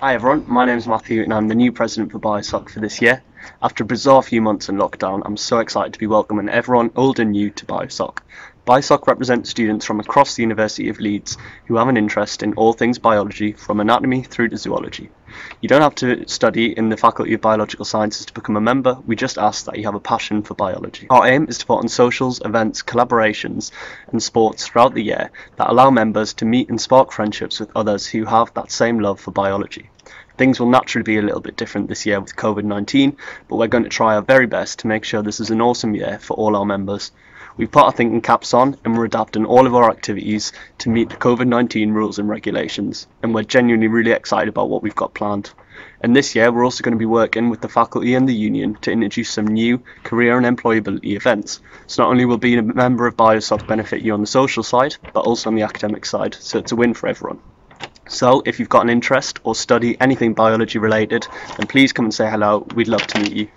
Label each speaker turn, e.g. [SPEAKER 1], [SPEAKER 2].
[SPEAKER 1] Hi everyone, my name is Matthew and I'm the new president for BioSoc for this year. After a bizarre few months in lockdown, I'm so excited to be welcoming everyone old and new to BioSoc. BioSoc represents students from across the University of Leeds who have an interest in all things biology from anatomy through to zoology. You don't have to study in the Faculty of Biological Sciences to become a member, we just ask that you have a passion for biology. Our aim is to put on socials, events, collaborations and sports throughout the year that allow members to meet and spark friendships with others who have that same love for biology. Things will naturally be a little bit different this year with COVID 19, but we're going to try our very best to make sure this is an awesome year for all our members. We've put our thinking caps on and we're adapting all of our activities to meet the COVID 19 rules and regulations, and we're genuinely really excited about what we've got planned. And this year, we're also going to be working with the faculty and the union to introduce some new career and employability events. So not only will being a member of BioSoc benefit you on the social side, but also on the academic side, so it's a win for everyone. So if you've got an interest or study anything biology related, then please come and say hello. We'd love to meet you.